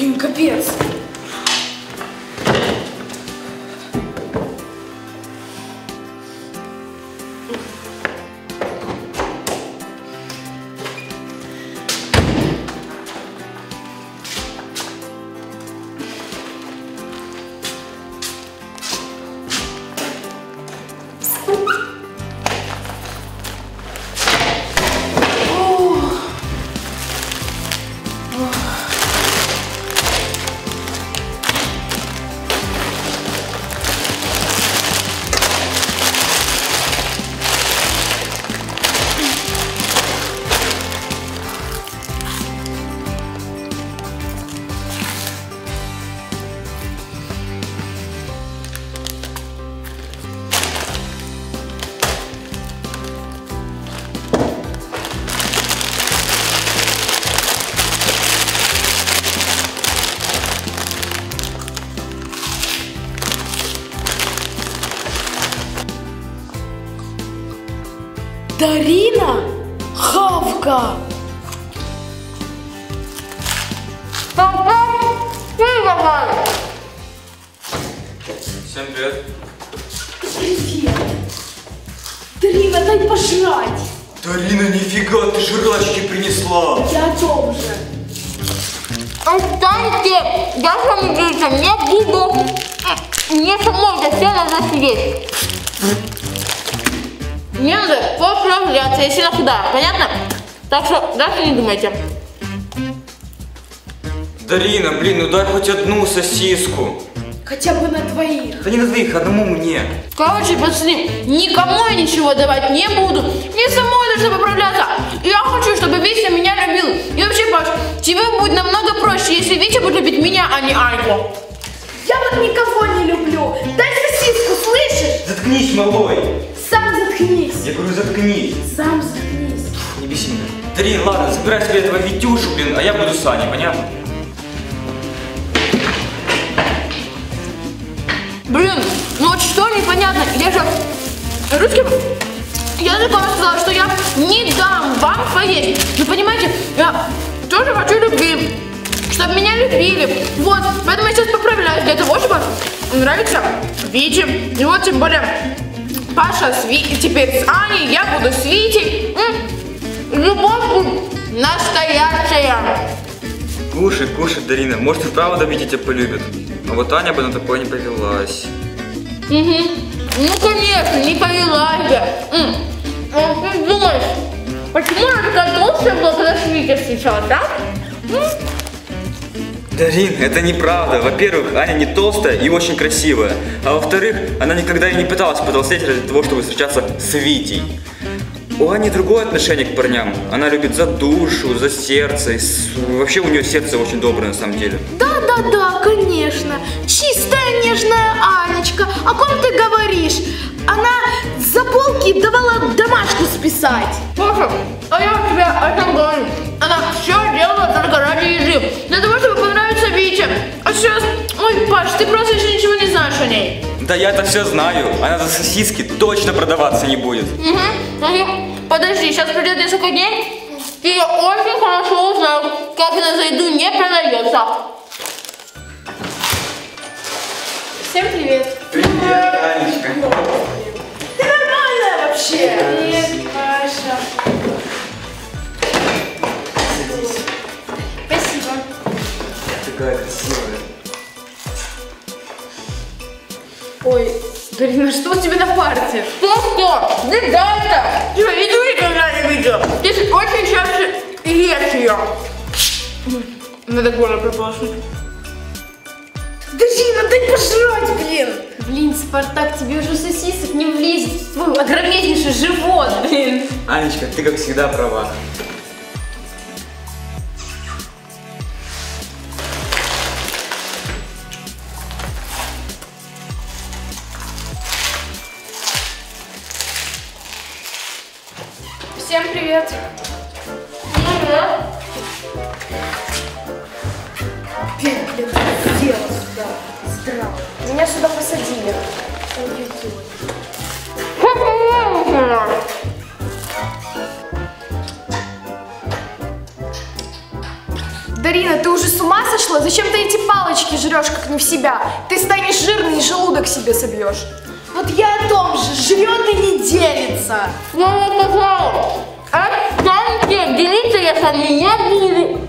Блин, капец. Дарина? Хавка! Всем привет. Привет! Дарина, дай пожрать! Дарина, нифига, ты жрачки принесла. Я о том же. Останьте! Я с вами делиться не буду. Мне самой надо съесть. Мне надо поправляться, я сильно худая, понятно? Так что даже не думайте. Дарина, блин, ну дай хоть одну сосиску. Хотя бы на двоих. Да не на двоих, одному мне. Короче, пацаны, никому я ничего давать не буду. Мне самой нужно поправляться. Я хочу, чтобы Витя меня любил. И вообще, Паш, тебе будет намного проще, если Витя будет любить меня, а не Альку. Я вот никого не люблю. Дай сосиску, слышишь? Заткнись, малой. Сам заткнись. Я говорю, заткнись. Сам заткнись. Не беси меня. Дарин, ладно, забирай себе этого Витюшу, блин, а я буду с Аней, понятно? Блин, ну вот что непонятно, я же русским языком сказала, что я не дам вам поесть. Вы понимаете, я тоже хочу любви, чтобы меня любили. Вот, поэтому я сейчас поправляюсь для того, чтобы нравиться Вите. И вот тем более Паша с Ви- теперь с Аней, я буду с Витей. М, Любовь настоящая. Кушай, кушай, Дарина, может и правда Витя тебя полюбит. А вот Аня бы на такое не повелась. Угу. Ну, конечно, не повелась бы. М. А ты думаешь, почему она такая толстая была, когда с Витей встречалась, да? Дарин, это неправда. Во-первых, Аня не толстая и очень красивая. А во-вторых, она никогда и не пыталась потолстеть ради того, чтобы встречаться с Витей. У Ани другое отношение к парням. Она любит за душу, за сердце. Вообще у нее сердце очень доброе на самом деле. Да-да-да, конечно. Чистая нежная Анечка. О ком ты говоришь? Она за полки давала домашку списать. Паша, а я тебе о чем говорю? Она Да я это все знаю. Она за сосиски точно продаваться не будет. Угу. Подожди, сейчас придет несколько дней, и я очень хорошо узнаю, как она за еду не продается. Всем. Привет, Ой, Дарина, что у тебя на парте? Что что? Не дай это! Ты что, еду никогда не видел? Ты же очень часто ешь ее. Надо горло прополоснуть. Дарина, дай пожрать, блин. Блин, Спартак, тебе уже сосисок не влезет в твой огромнейший живот, блин. Анечка, ты как всегда права. Всем привет. Опять, блин, сделала сюда. Здраво. Меня сюда посадили. Дарина, ты уже с ума сошла? Зачем ты эти палочки жрешь, как не в себя? Ты станешь жирный и желудок себе собьешь. Вот я о том же, жрет и не делится. Не сказала. Отстаньте, делиться я с вами не буду.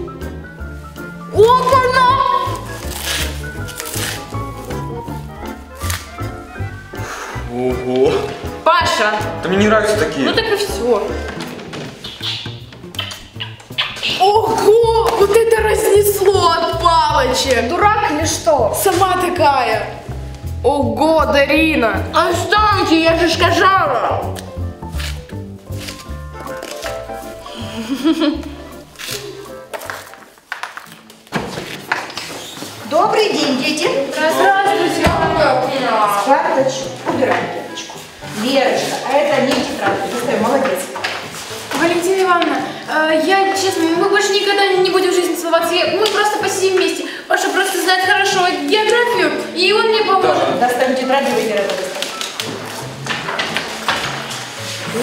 Опа-на! Ого. Паша, Да мне не нравятся такие. ну так и все. Ого, вот это разнесло от палочек. Дурак или что? Сама такая. Ого, Дарина. Останьте, я же сказала. Добрый день, дети. Здравствуйте. Карточку убираем, девочку. Лерочка, а это не тетрадь. Достаем, молодец. Валентина Ивановна, э, я, честно, мы больше никогда не будем в жизни целоваться. Мы просто посидим вместе. Хорошо географию, и он мне поможет. Достаем тетрадь и выберем это.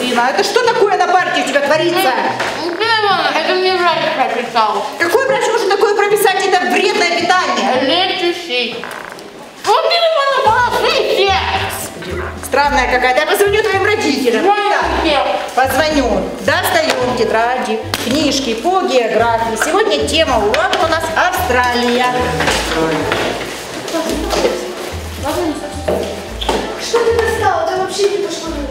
Ирина, а это что такое на партии у тебя творится? Валентина Ивановна, это мне врач прописал. Какой врач может такое прописать? Это вредное питание. Лечащий. Валентина Ивановна, положите. Странная какая-то. Я позвоню твоим родителям. Звоните. Позвоню. Достаем тетради, книжки по географии. Сегодня тема урока у нас Австралия. Что ты достала? Это вообще не то, что нужно.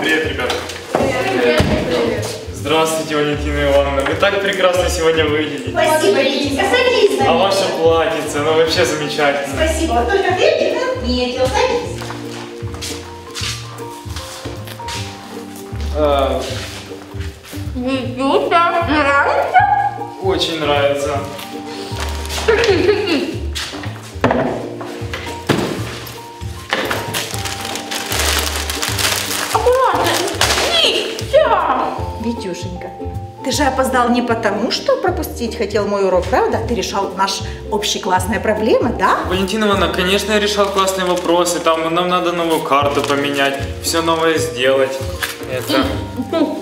Привет, ребята. Здравствуйте, Валентина Ивановна. Вы так прекрасно сегодня выглядите. Спасибо, Ритенька. Садись А ваше платьице, ну вообще замечательно. Спасибо. Только ты метил. Садись. А, нравится? очень нравится. Витя. Витюшенька, ты же опоздал не потому, что пропустить хотел мой урок, правда? Ты решал наши общеклассные проблемы, да? Валентина Ивановна, конечно, я решал классные вопросы. Там нам надо новую карту поменять, все новое сделать. Это...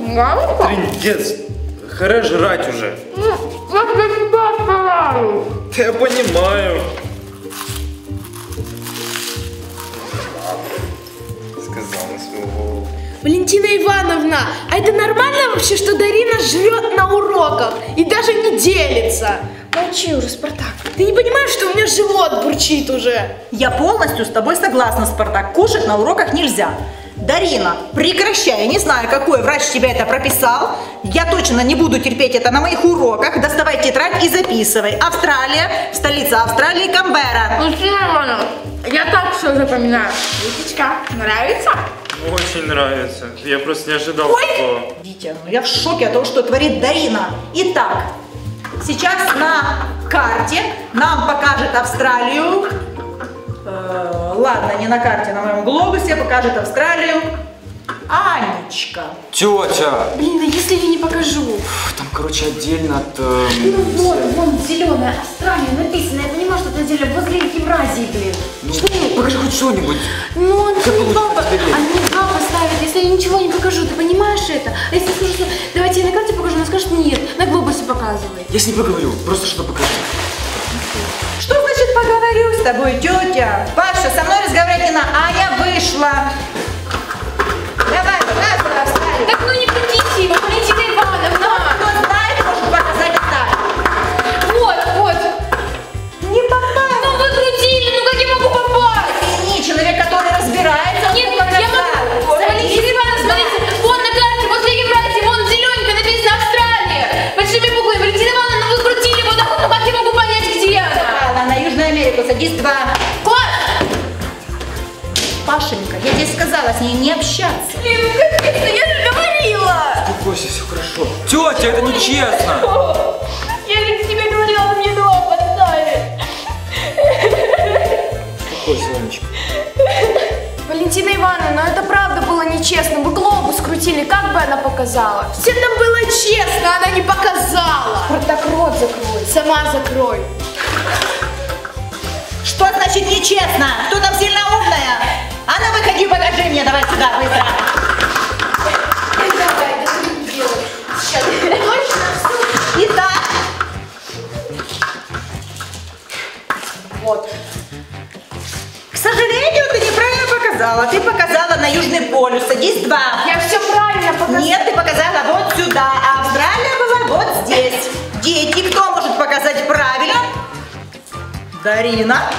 Нравится? Трындец, харе жрать уже. Ну, я тебя стараюсь. Да я понимаю. Сказал на свою голову. Валентина Ивановна, а это нормально вообще, что Дарина жрет на уроках и даже не делится? Молчи уже, Спартак. Ты не понимаешь, что у меня живот бурчит уже? Я полностью с тобой согласна, Спартак. Кушать на уроках нельзя. Дарина, прекращай. Я не знаю, какой врач тебе это прописал. Я точно не буду терпеть это на моих уроках. Доставай тетрадь и записывай. Австралия, столица Австралии, Камбера. Валентина Ивановна, я так все запоминаю. Витечка, нравится? Очень нравится. Я просто не ожидал такого. Витя, ну я в шоке от того, что творит Дарина. Итак, сейчас на карте нам покажет Австралию. Э, ладно, не на карте, на моем глобусе покажет Австралию. Анечка. Тетя! Блин, а если я не покажу? Там, короче, отдельно от... эм, Ну вот, вон зеленая Австралия написано. Я понимаю, что это деле возле Евразии, блин. Ну, покажи хоть что-нибудь. Ну, он Как не посмотреть? они два поставят, если я ничего не покажу, ты понимаешь это? А если скажу, что давайте я на карте покажу, она скажет нет, на глобусе показывай. Я с ней поговорю, просто что покажи. Что значит поговорю с тобой, тетя? Паша, со мной разговаривать не надо. Аня вышла. Садись два. Вот. Пашенька, я тебе сказала с ней не общаться. Блин, ну капец, я же говорила. Успокойся, все хорошо. Тетя, это нечестно. Я же тебе говорила, мне два поставит. Успокойся, Леночка. Валентина Ивановна, ну это правда было нечестно. Вы глобус крутили, как бы она показала? Всем нам было честно, она не показала. Так рот закрой. Сама закрой. Что значит нечестно? Кто там сильно умная? А ну выходи, покажи мне, давай сюда, быстро. Итак. Вот. К сожалению, ты неправильно показала. Ты показала на Южный полюс. Садись два. Я все правильно показала. Нет, ты показала Дарина.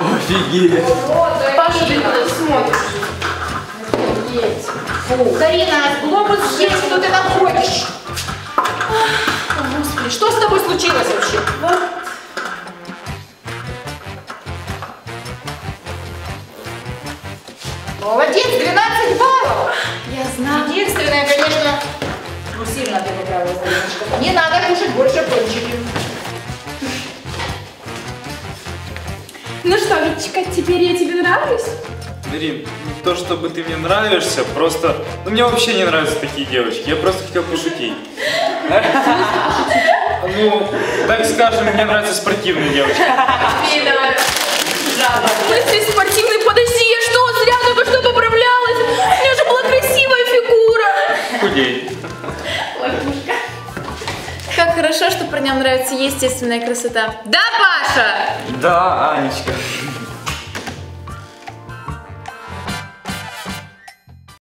Офигеть. Паша, ты куда смотришь? Дарина, глобус здесь, что ты находишь? Господи, что с тобой случилось вообще? Молодец, 12 баллов. Я знаю. Единственное, конечно, ну сильно ты поправилась, Дариночка. Не надо кушать больше пончики. Ну что, Витечка, теперь я тебе нравлюсь? Дарин, не то чтобы ты мне нравишься, просто... Ну, мне вообще не нравятся такие девочки. Я просто хотел пошутить. Ну, так скажем, мне нравятся спортивные девочки. В смысле спортивный? Подожди, я что, зря только что поправлялась? Хорошо, что парням нравится естественная красота. Да, Паша? Да, Анечка.